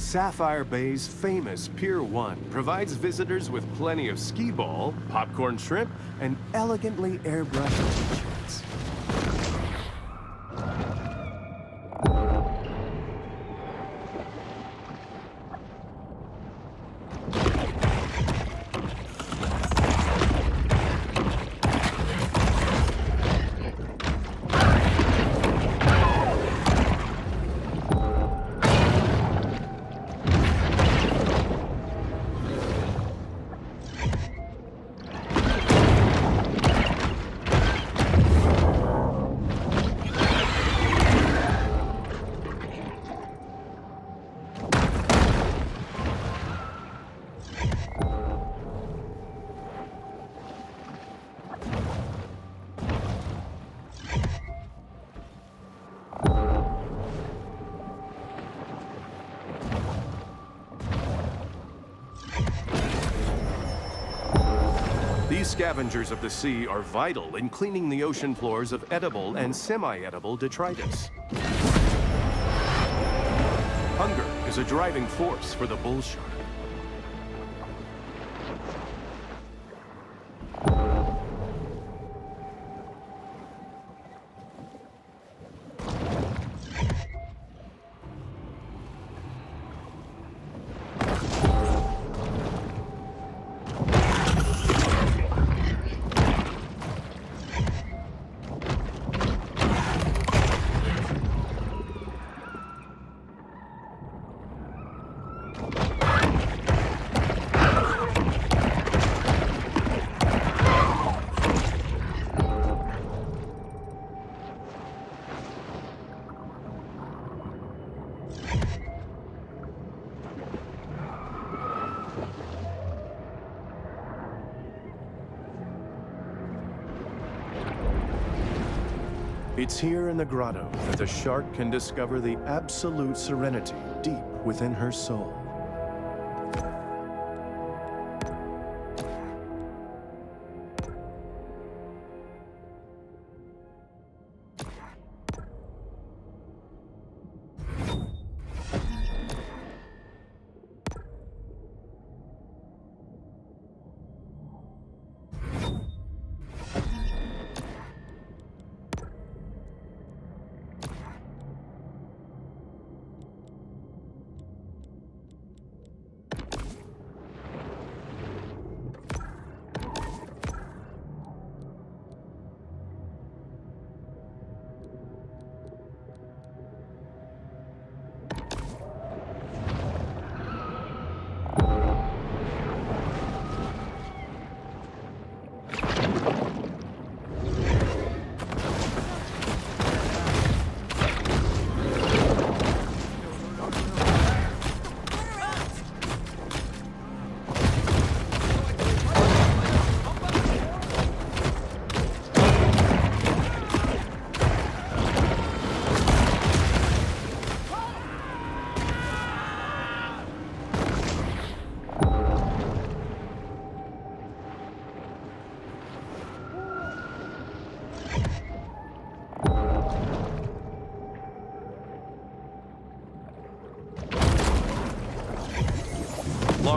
Sapphire Bay's famous Pier 1 provides visitors with plenty of skee ball, popcorn shrimp, and elegantly airbrushed scavengers of the sea are vital in cleaning the ocean floors of edible and semi-edible detritus. Hunger is a driving force for the bull shark. Here in the grotto that the shark can discover the absolute serenity deep within her soul.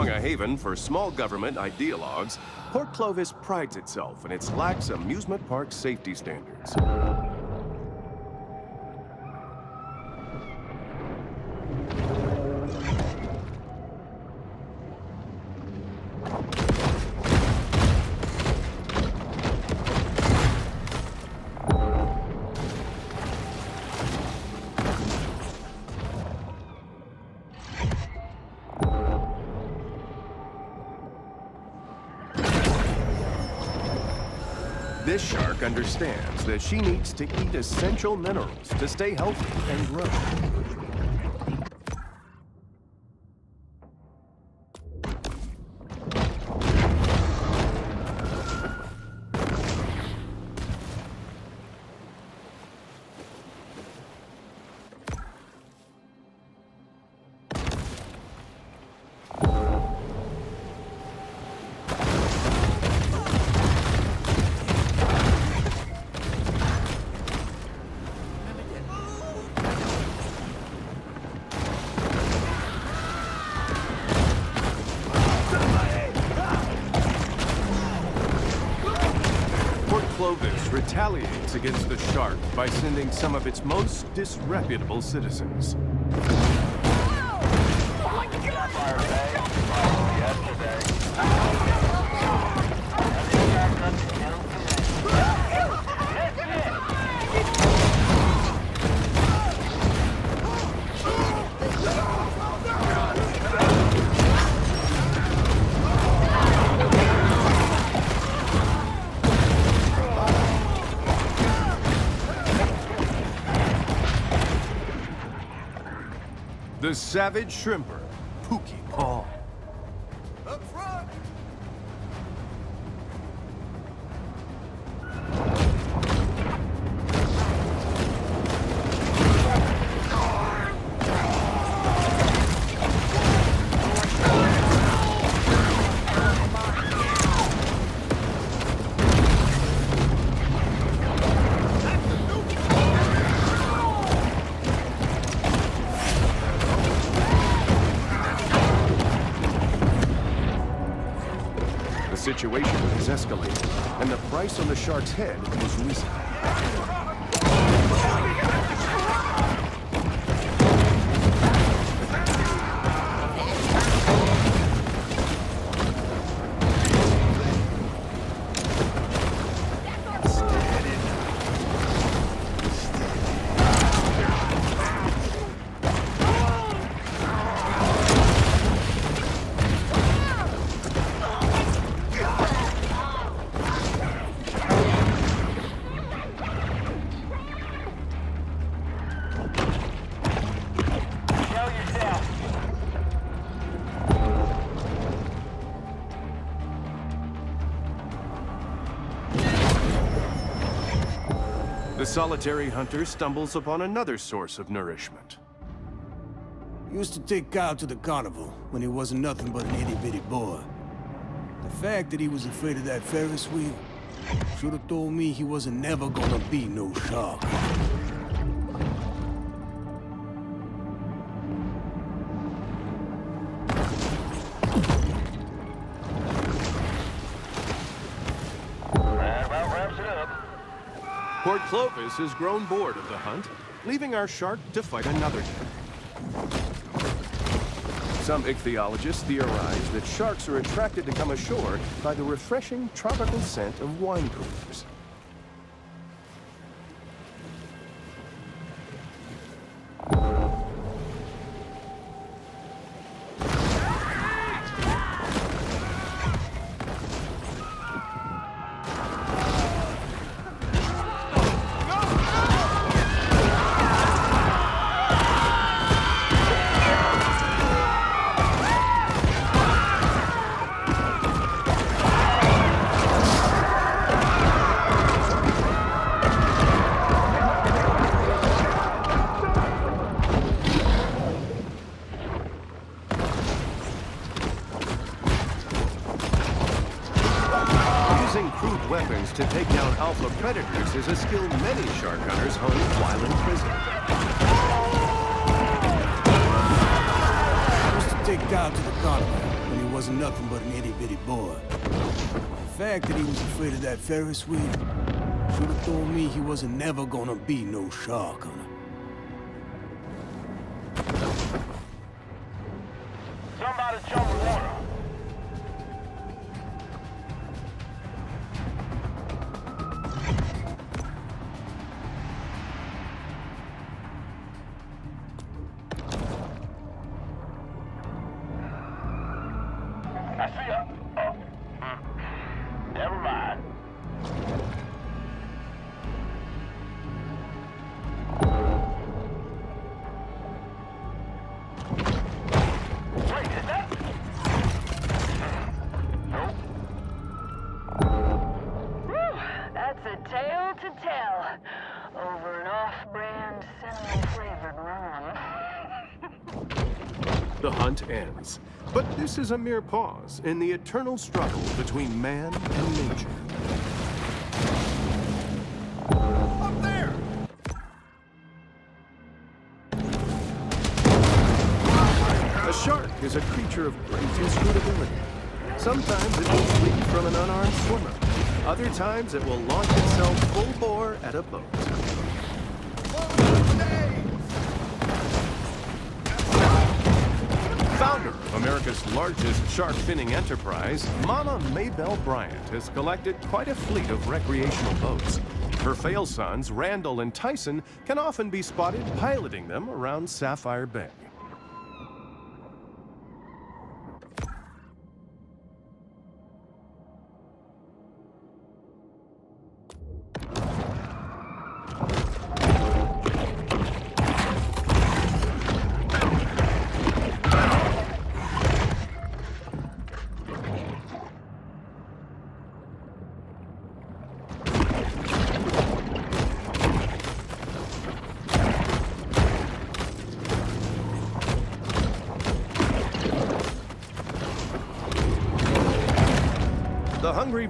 Long a haven for small government ideologues, Port Clovis prides itself in its lax amusement park safety standards. This shark understands that she needs to eat essential minerals to stay healthy and grow. Some of its most disreputable citizens. Savage Shrimper, Pookie shark's head The solitary hunter stumbles upon another source of nourishment. Used to take Kyle to the carnival when he wasn't nothing but an itty-bitty boy. The fact that he was afraid of that Ferris wheel should have told me he wasn't never gonna be no shark. Clovis has grown bored of the hunt, leaving our shark to fight another day. Some ichthyologists theorize that sharks are attracted to come ashore by the refreshing tropical scent of wine coolers. To take down alpha predators is a skill many shark hunters hone while in prison. Used to take Kyle to the carnival when he wasn't nothing but an itty-bitty boy. The fact that he was afraid of that Ferris wheel should have told me he wasn't never gonna be no shark hunter. Is a mere pause in the eternal struggle between man and nature. Up there! A shark is a creature of great inscrutability. Sometimes it will flee from an unarmed swimmer. Other times it will launch itself full bore at a boat. America's largest shark finning enterprise, Mama Maybelle Bryant has collected quite a fleet of recreational boats. Her fail sons, Randall and Tyson, can often be spotted piloting them around Sapphire Bay.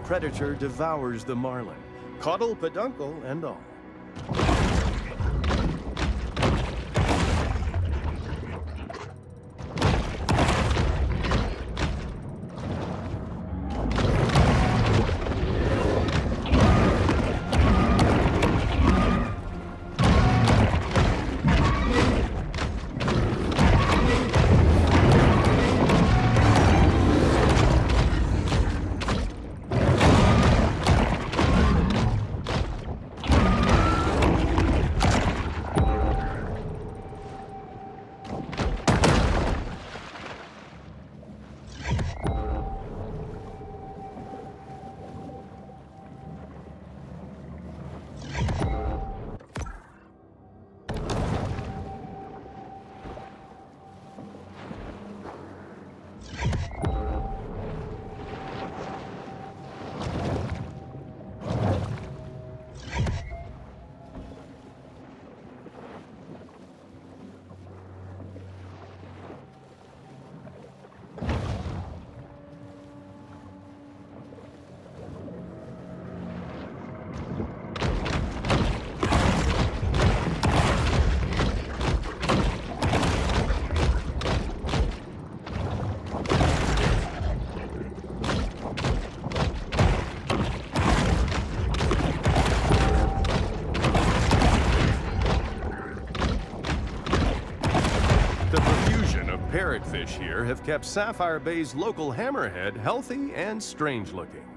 Predator devours the marlin, caudal, peduncle, and all. Parrotfish here have kept Sapphire Bay's local hammerhead healthy and strange looking.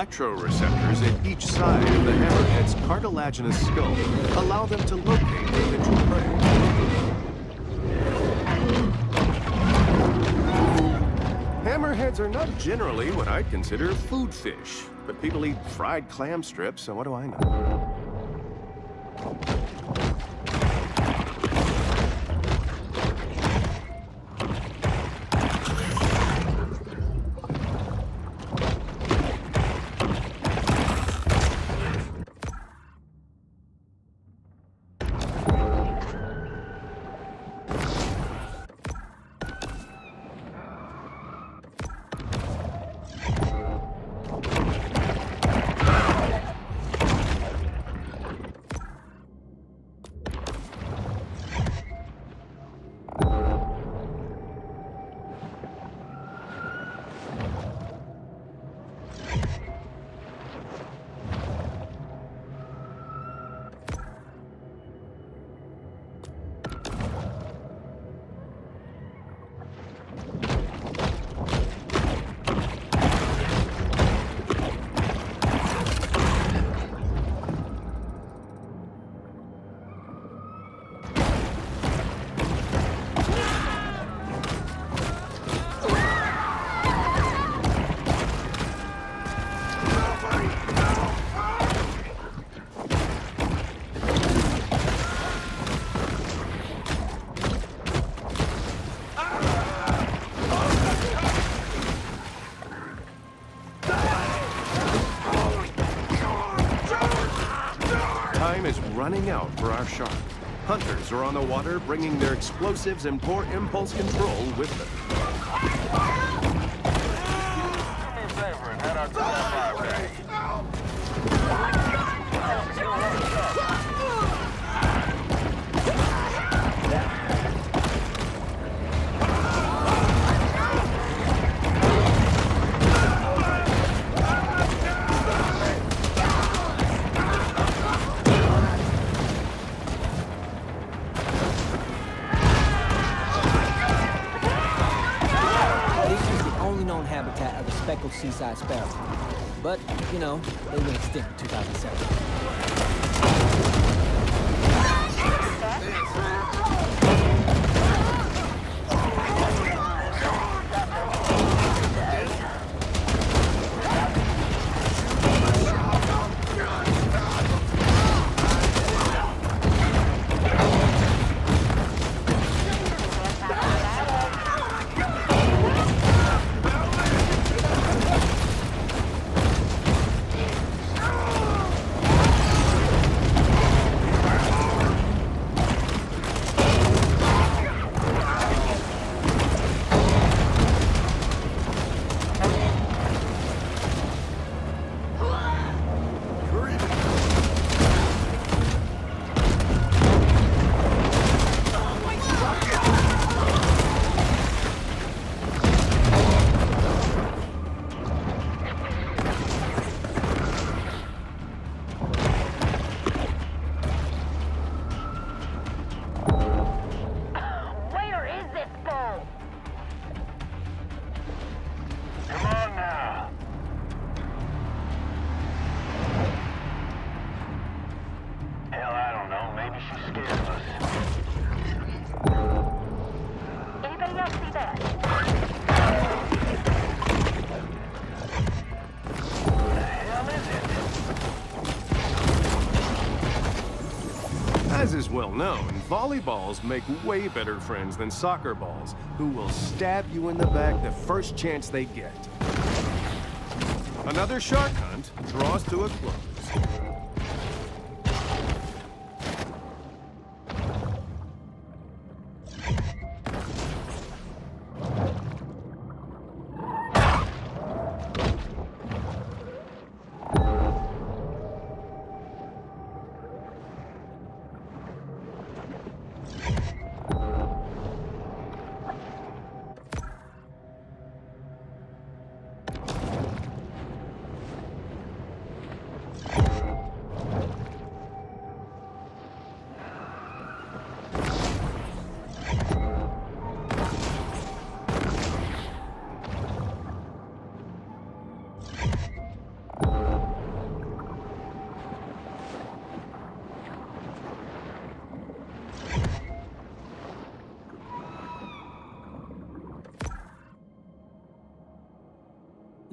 Electroreceptors at each side of the hammerhead's cartilaginous skull allow them to locate potential prey. Hammerheads are not generally what I'd consider food fish, but people eat fried clam strips, so what do I know? Running out for our shark. Hunters are on the water, bringing their explosives and poor impulse control with them. They in 2007. Well known, volleyballs make way better friends than soccer balls, who will stab you in the back the first chance they get. Another shark hunt draws to a close.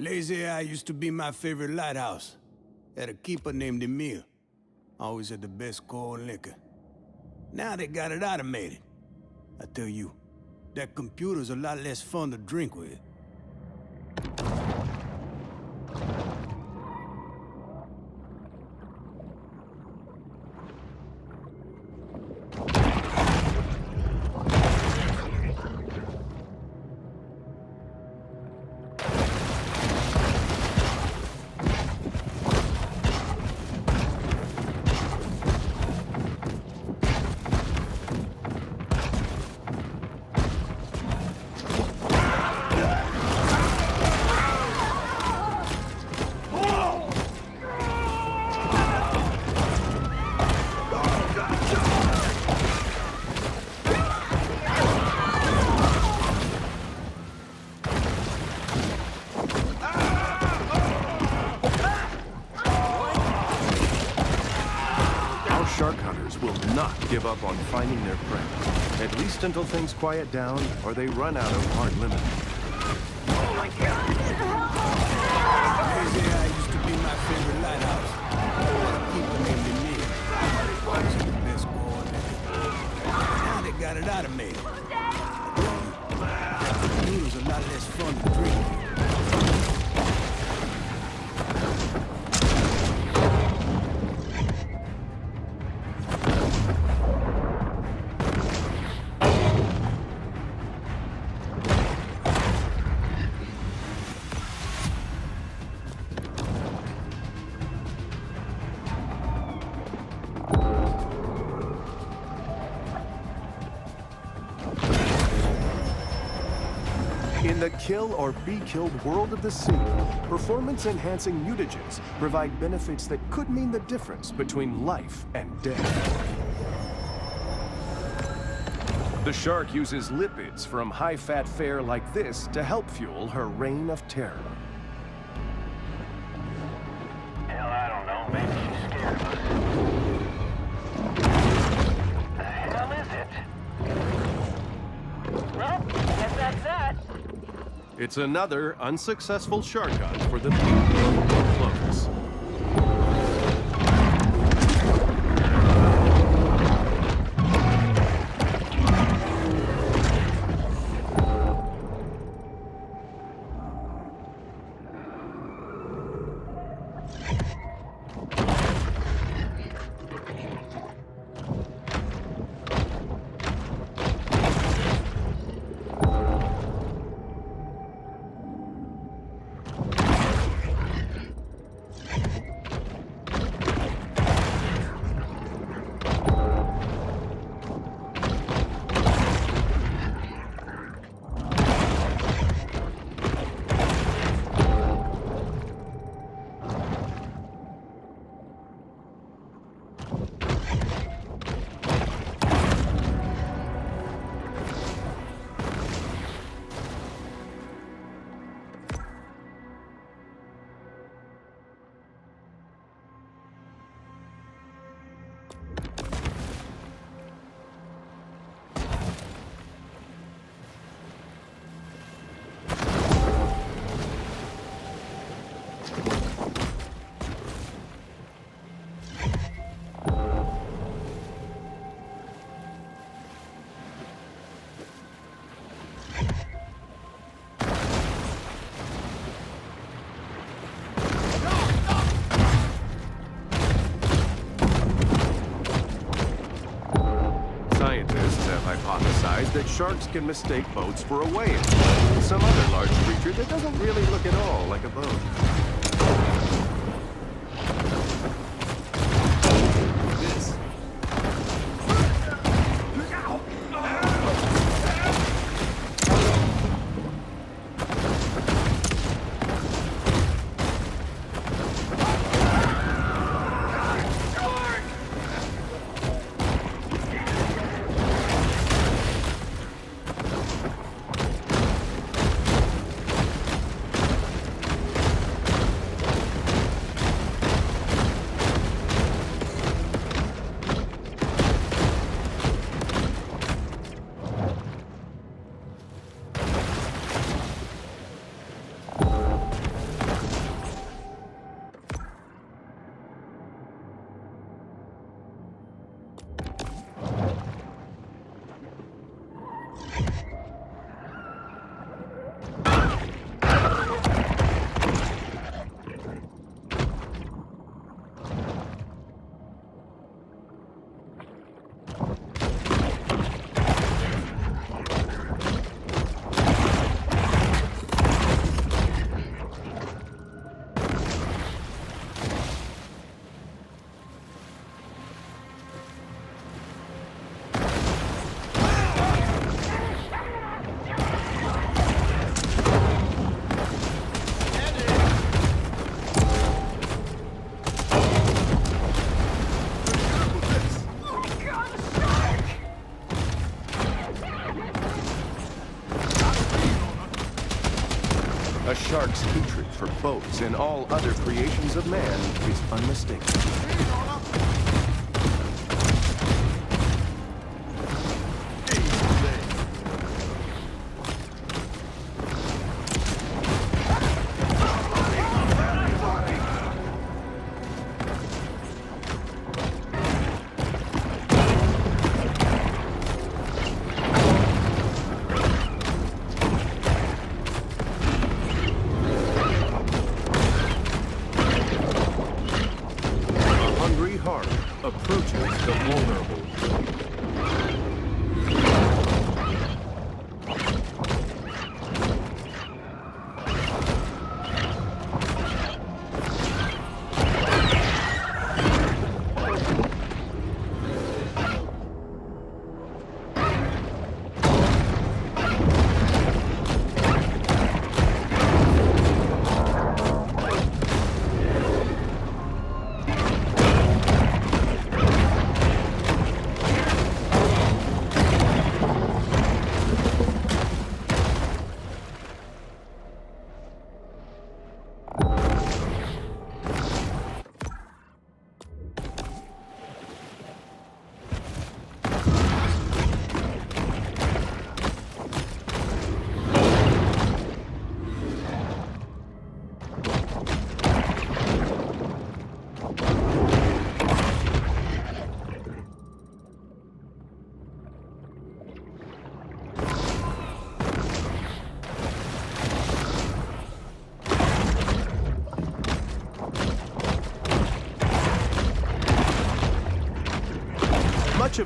Lazy Eye used to be my favorite lighthouse. Had a keeper named Emil. Always had the best cold liquor. Now they got it automated. I tell you, that computer's a lot less fun to drink with. Finding their prey. At least until things quiet down or they run out of hard limit. Kill or be killed world of the sea, performance-enhancing mutagens provide benefits that could mean the difference between life and death. The shark uses lipids from high-fat fare like this to help fuel her reign of terror. Another unsuccessful shark hunt for the people Scientists have hypothesized that sharks can mistake boats for a whale, some other large creature that doesn't really look at all like a boat. For boats and all other creations of man is unmistakable.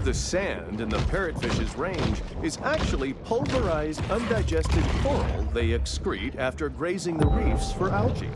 Of the sand in the parrotfish's range is actually pulverized, undigested coral they excrete after grazing the reefs for algae.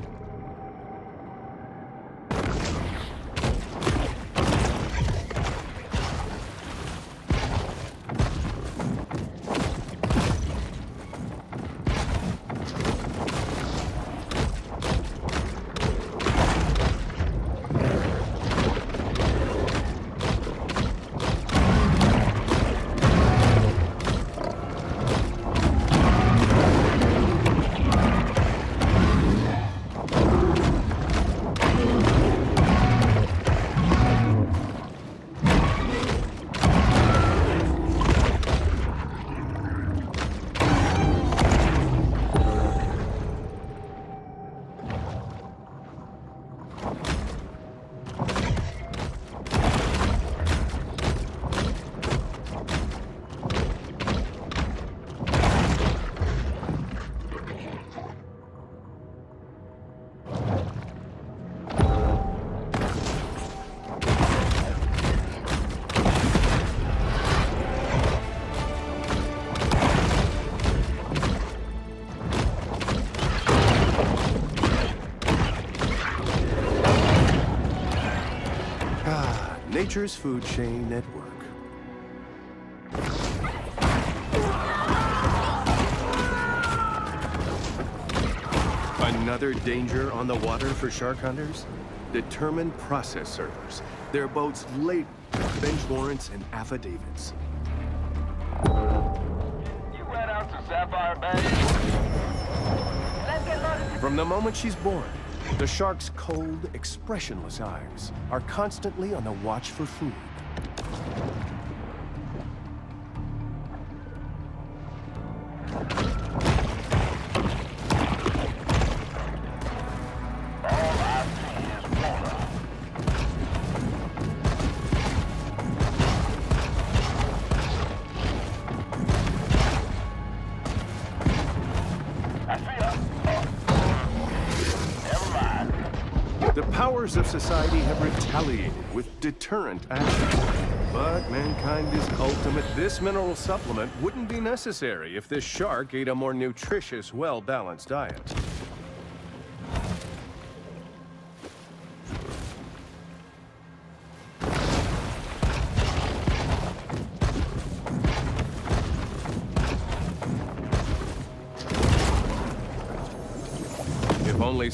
Nature's food chain at work. Another danger on the water for shark hunters? Determined process servers. Their boats late with bench warrants and affidavits. You out to Sapphire Bay? Let's get loaded. From the moment she's born, the shark's cold, expressionless eyes are constantly on the watch for food. Powers of society have retaliated with deterrent action. But mankind is ultimate. This mineral supplement wouldn't be necessary if this shark ate a more nutritious, well-balanced diet.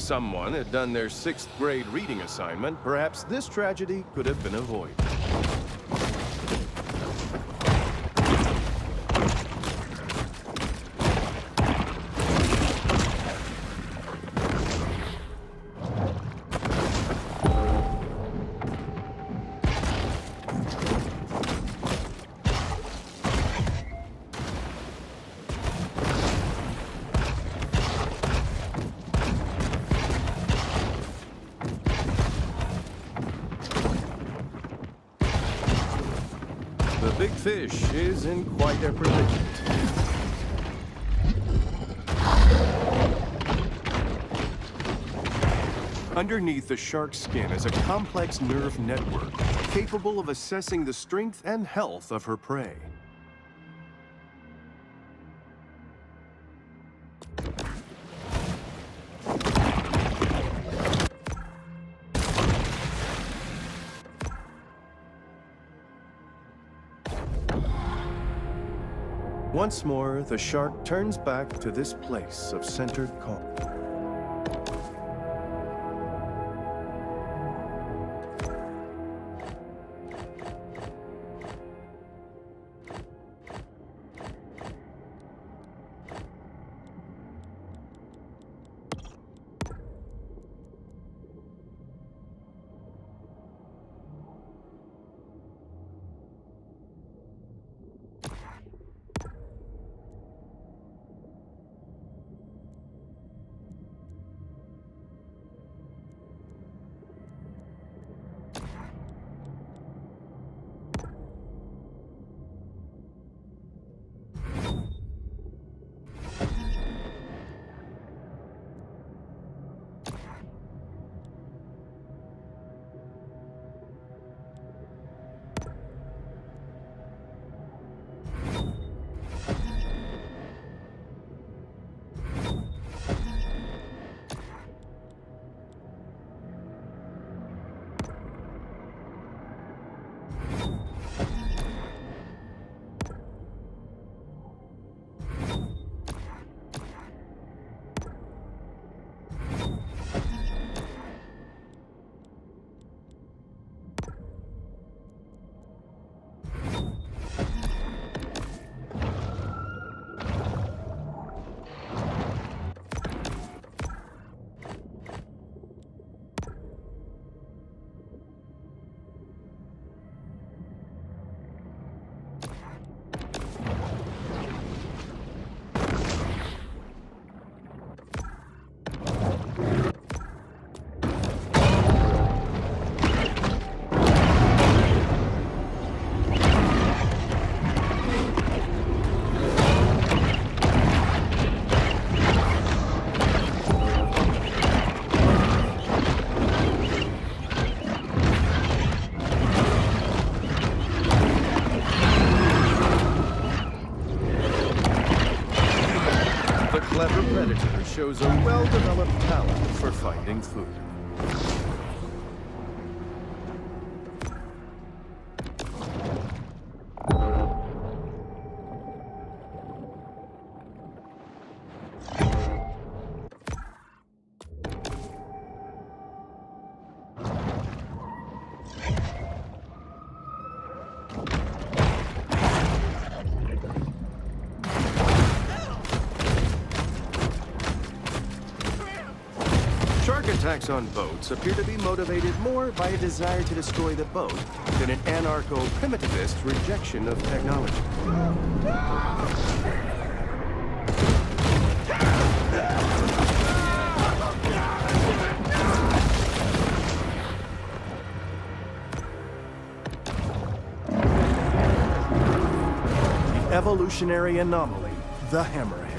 Someone had done their sixth grade reading assignment, perhaps this tragedy could have been avoided. Big fish is in quite a predicament. Underneath the shark's skin is a complex nerve network capable of assessing the strength and health of her prey. Once more, the shark turns back to this place of centered calm. Clever predator shows a well-developed talent for finding food. Attacks on boats appear to be motivated more by a desire to destroy the boat than an anarcho-primitivist rejection of technology. The evolutionary anomaly, the hammerhead.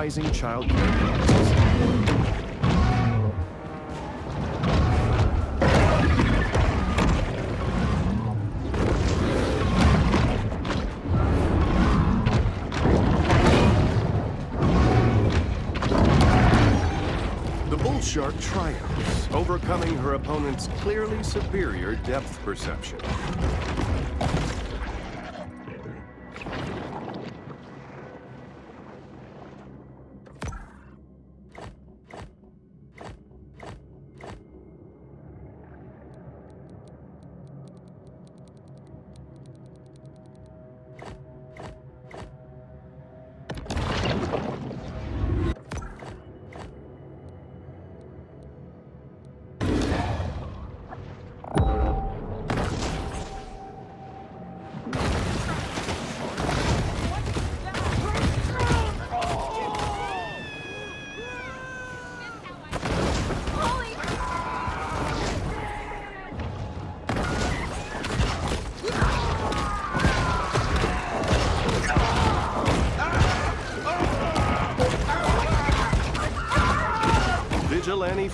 rising child Shark triumphs, overcoming her opponent's clearly superior depth perception.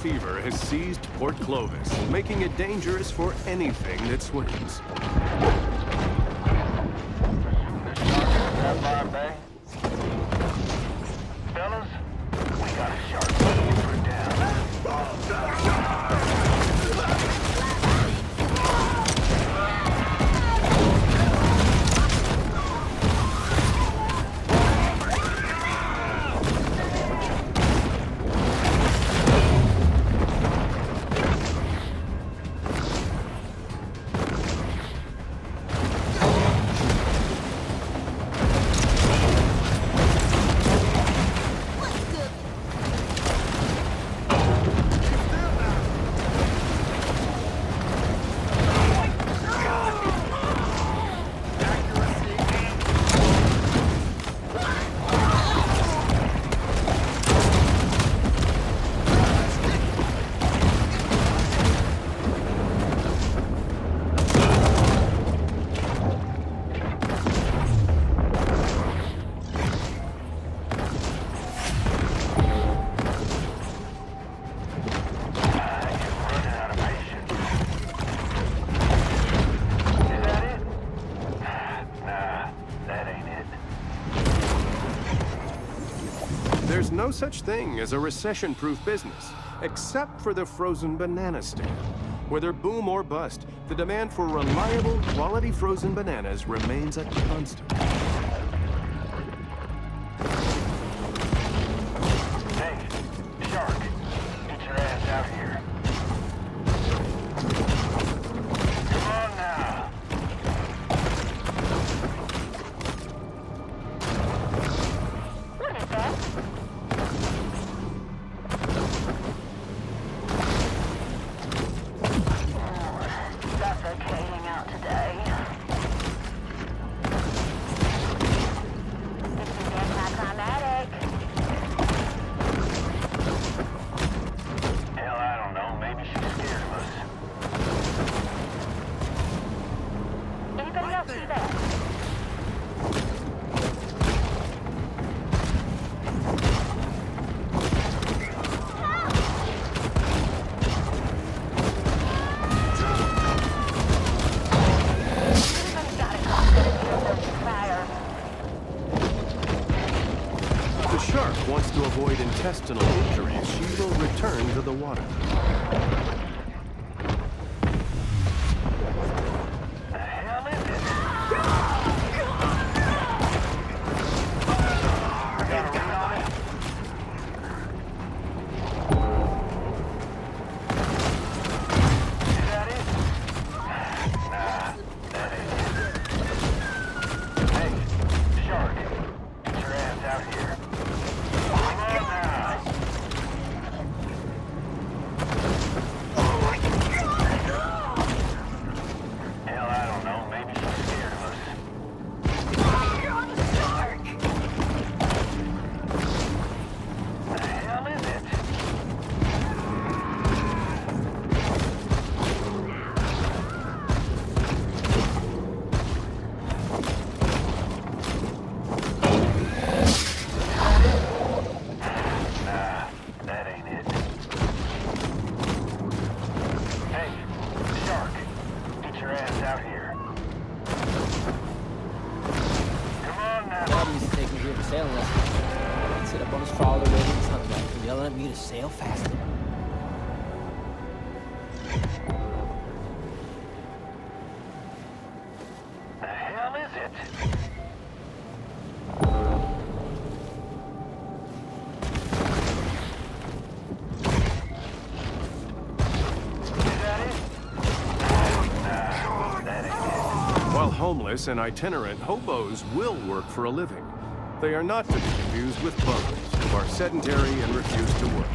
fever has seized Port Clovis, making it dangerous for anything that swims. such thing as a recession-proof business, except for the frozen banana stand. Whether boom or bust, the demand for reliable, quality frozen bananas remains a constant. out here. Come on now. Bobby used to take me here for sailing lessons. Sit up on his father, waiting for sunlight and Yelling at me to sail faster. Homeless and itinerant, hobos will work for a living. They are not to be confused with bummers, who are sedentary and refuse to work.